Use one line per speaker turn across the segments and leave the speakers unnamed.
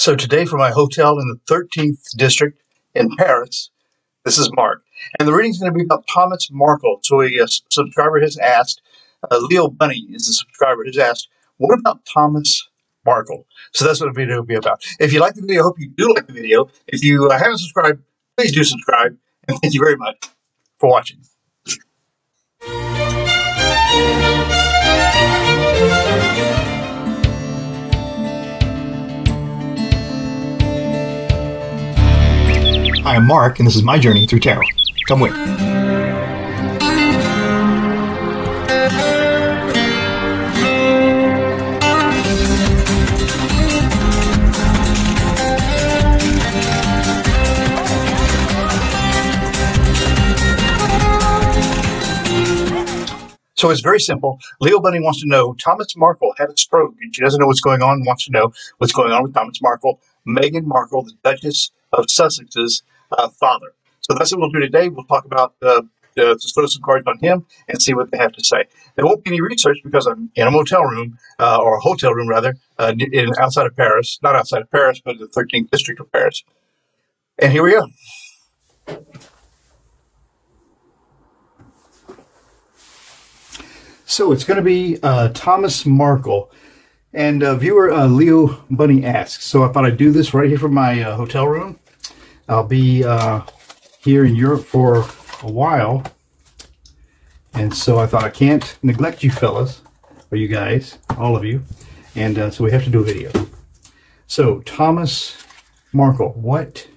So today for my hotel in the 13th district in Paris, this is Marc. And the reading's going to be about Thomas Markle. So a, a subscriber has asked, uh, Leo Bunny is the subscriber, has asked, what about Thomas Markle? So that's what the video will be about. If you like the video, I hope you do like the video. If you uh, haven't subscribed, please do subscribe. And thank you very much for watching. Hi, I'm Marc, and this is my journey through tarot. Come with. So it's very simple. Leo Bunny wants to know Thomas Markle had a stroke and she doesn't know what's going on, wants to know what's going on with Thomas Markle. Meghan Markle, the Duchess of Sussex's uh, father. So that's what we'll do today. We'll talk about uh, uh, just throw some cards on him and see what they have to say. There won't be any research because I'm in a motel room uh, or a hotel room rather, uh, in, outside of Paris, not outside of Paris, but the 13th district of Paris. And here we go. So it's going to be uh, Thomas Markle. And uh, viewer Leo Bunny asks, so I thought I'd do this right here from my hotel room. I'll be uh, here in Europe for a while. And so I thought I can't neglect you fellas, or you guys, all of you. And uh, so we have to do a video. So Thomas Markle, what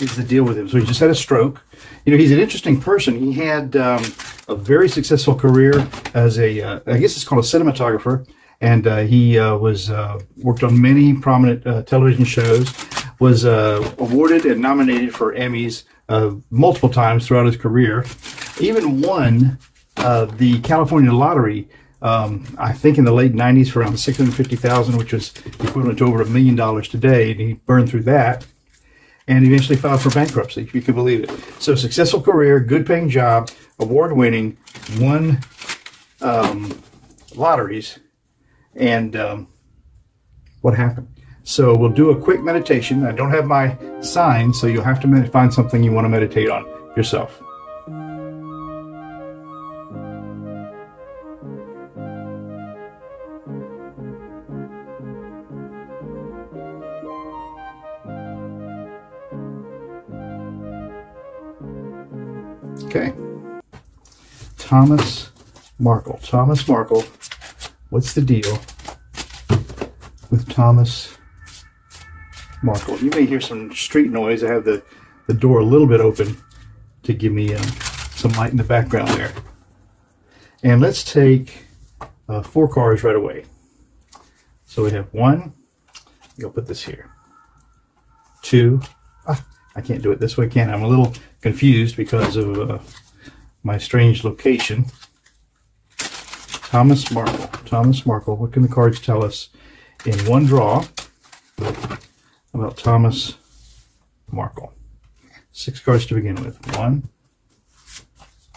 is the deal with him? So he just had a stroke. You know, he's an interesting person. He had um, a very successful career as a, uh, I guess it's called a cinematographer and uh, he uh, was uh, worked on many prominent uh, television shows. Was uh, awarded and nominated for Emmys uh, multiple times throughout his career. Even won the California lottery. Um, I think in the late '90s for around 650,000, which was equivalent to over a million dollars today, and he burned through that. And eventually filed for bankruptcy, if you can believe it. So successful career, good paying job, award winning, won um, lotteries, and um, what happened. So we'll do a quick meditation. I don't have my sign, so you'll have to find something you want to meditate on yourself. Okay. Thomas Markle. Thomas Markle What's the deal with Thomas Markle? You may hear some street noise. I have the, the door a little bit open to give me uh, some light in the background there. And let's take uh, four cards right away. So we have one. I'll put this here. Two. Ah, I can't do it this way, can I? I'm a little confused because of uh, my strange location. Thomas Markle. Thomas Markle. What can the cards tell us in one draw about Thomas Markle? Six cards to begin with. One,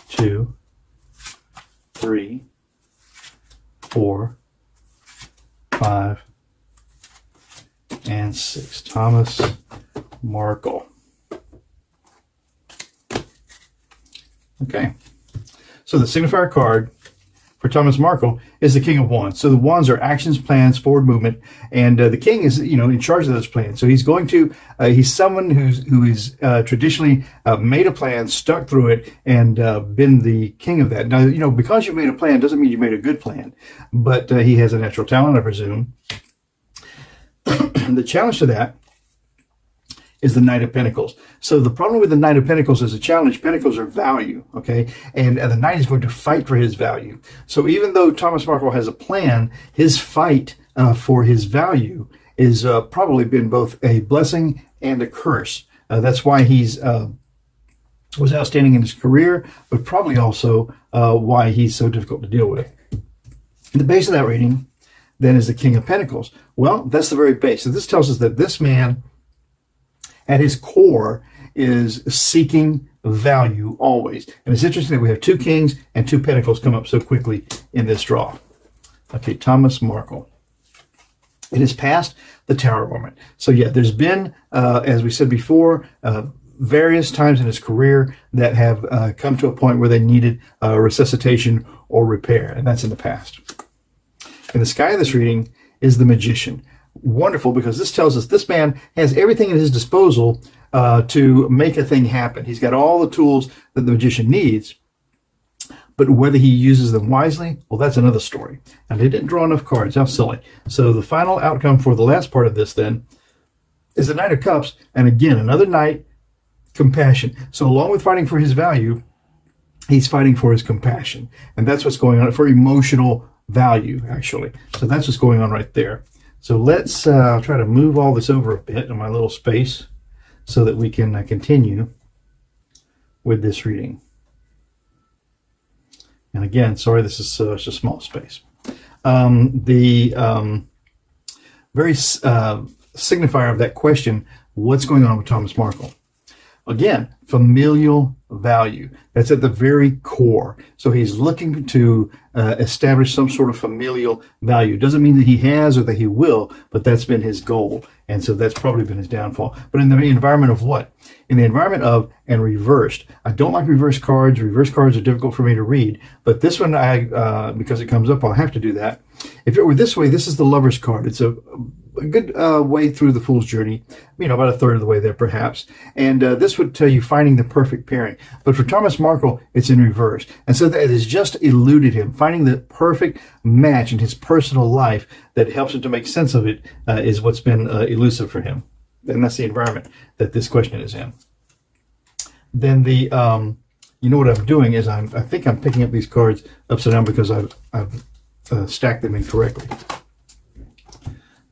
two, three, four, five, and six. Thomas Markle. Okay. So the signifier card for Thomas Markle is the King of Wands. So the Wands are actions, plans, forward movement, and uh, the King is you know in charge of those plans. So he's going to uh, he's someone who's who is uh, traditionally uh, made a plan, stuck through it, and uh, been the king of that. Now you know because you made a plan doesn't mean you made a good plan, but uh, he has a natural talent, I presume. the challenge to that is the Knight of Pentacles. So the problem with the Knight of Pentacles is a challenge. Pentacles are value, okay? And, and the Knight is going to fight for his value. So even though Thomas Markle has a plan, his fight uh, for his value is uh, probably been both a blessing and a curse. Uh, that's why he's uh, was outstanding in his career, but probably also uh, why he's so difficult to deal with. the base of that reading then is the King of Pentacles. Well, that's the very base. So this tells us that this man at his core is seeking value always. And it's interesting that we have two kings and two pentacles come up so quickly in this draw. Okay, Thomas Markle. It has passed the tower moment. So yeah, there's been, uh, as we said before, uh, various times in his career that have uh, come to a point where they needed uh, resuscitation or repair, and that's in the past. In the sky of this reading is the magician. Wonderful because this tells us this man has everything at his disposal uh, to make a thing happen. He's got all the tools that the magician needs. But whether he uses them wisely, well, that's another story. And they didn't draw enough cards. How silly. So the final outcome for the last part of this then is the Knight of Cups. And again, another knight, compassion. So along with fighting for his value, he's fighting for his compassion. And that's what's going on for emotional value, actually. So that's what's going on right there. So let's uh, try to move all this over a bit in my little space so that we can uh, continue with this reading. And again, sorry, this is such a small space. Um, the um, very uh, signifier of that question, what's going on with Thomas Markle? Again, familial value. That's at the very core. So he's looking to uh, establish some sort of familial value. Doesn't mean that he has or that he will, but that's been his goal. And so that's probably been his downfall. But in the environment of what? In the environment of and reversed. I don't like reverse cards. Reverse cards are difficult for me to read. But this one, I uh, because it comes up, I'll have to do that. If it were this way, this is the lover's card. It's a a good uh, way through the fool's journey, you know, about a third of the way there perhaps. And uh, this would tell you finding the perfect pairing. But for Thomas Markle, it's in reverse. And so that has just eluded him. Finding the perfect match in his personal life that helps him to make sense of it uh, is what's been uh, elusive for him. And that's the environment that this question is in. Then the, um, you know what I'm doing is I'm, I think I'm picking up these cards upside down because I've, I've uh, stacked them incorrectly.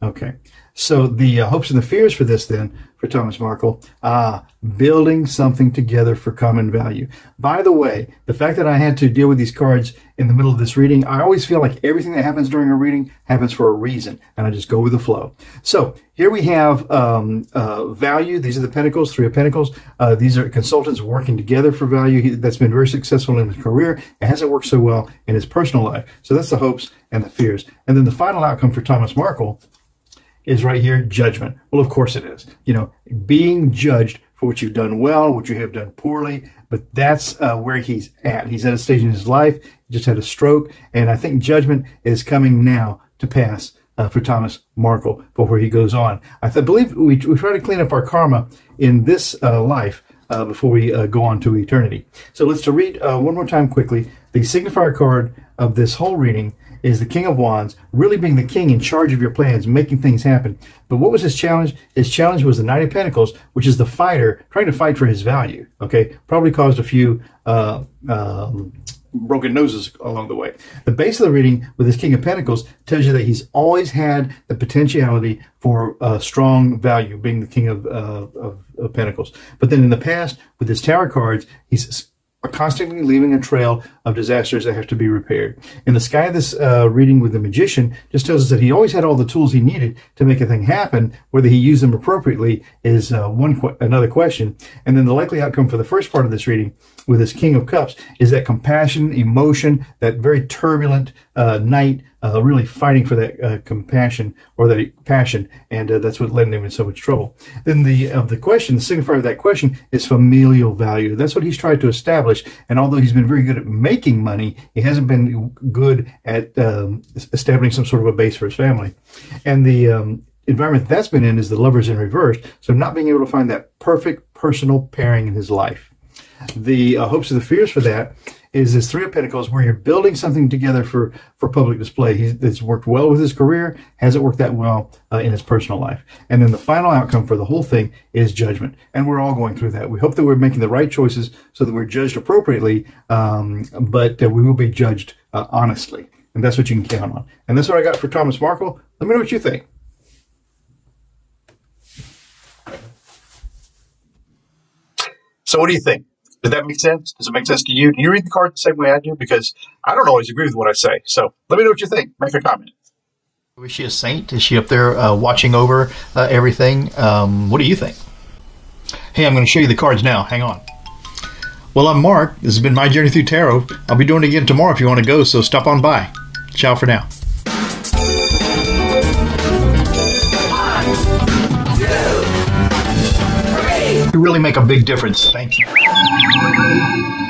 Okay. So the uh, hopes and the fears for this then, for Thomas Markle, ah, building something together for common value. By the way, the fact that I had to deal with these cards in the middle of this reading, I always feel like everything that happens during a reading happens for a reason, and I just go with the flow. So here we have um, uh, value. These are the Pentacles, Three of Pentacles. Uh, these are consultants working together for value. He, that's been very successful in his career. It hasn't worked so well in his personal life. So that's the hopes and the fears. And then the final outcome for Thomas Markle is right here judgment. Well, of course it is. You know, being judged for what you've done well, what you have done poorly, but that's uh, where he's at. He's at a stage in his life, he just had a stroke, and I think judgment is coming now to pass uh, for Thomas Markle before he goes on. I th- believe we, we try to clean up our karma in this uh, life uh, before we uh, go on to eternity. So let's to read uh, one more time quickly the signifier card of this whole reading is the King of Wands, really being the king in charge of your plans, making things happen. But what was his challenge? His challenge was the Knight of Pentacles, which is the fighter trying to fight for his value. Okay, probably caused a few uh, um, broken noses along the way. The base of the reading with this King of Pentacles tells you that he's always had the potentiality for uh, strong value, being the King of, uh, of, of Pentacles. But then in the past, with his Tower cards, he's are constantly leaving a trail of disasters that have to be repaired. In the sky, this uh, reading with the magician just tells us that he always had all the tools he needed to make a thing happen. Whether he used them appropriately is uh, one qu- another question. And then the likely outcome for the first part of this reading with this King of Cups is that compassion, emotion, that very turbulent uh, knight uh, really fighting for that uh, compassion or that passion, and uh, that's what led him in so much trouble. Then the of the question, the signifier of that question is familial value. That's what he's tried to establish. And although he's been very good at making money, he hasn't been good at um, establishing some sort of a base for his family. And the um, environment that's been in is the lovers in reverse. So not being able to find that perfect personal pairing in his life. The uh, hopes and the fears for that is this Three of Pentacles where you're building something together for, for public display. It's worked well with his career, hasn't worked that well uh, in his personal life. And then the final outcome for the whole thing is judgment. And we're all going through that. We hope that we're making the right choices so that we're judged appropriately, um, but uh, we will be judged uh, honestly. And that's what you can count on. And that's what I got for Thomas Markle. Let me know what you think. So what do you think? Does that make sense? Does it make sense to you? Do you read the card the same way I do? Because I don't always agree with what I say. So let me know what you think. Make a comment.
Is she a saint? Is she up there uh, watching over uh, everything? Um, what do you think? Hey, I'm going to show you the cards now. Hang on. Well, I'm Marc. This has been my journey through tarot. I'll be doing it again tomorrow if you want to go, so stop on by. Ciao for now. One, two, three. You really make a big difference. Thank you. Música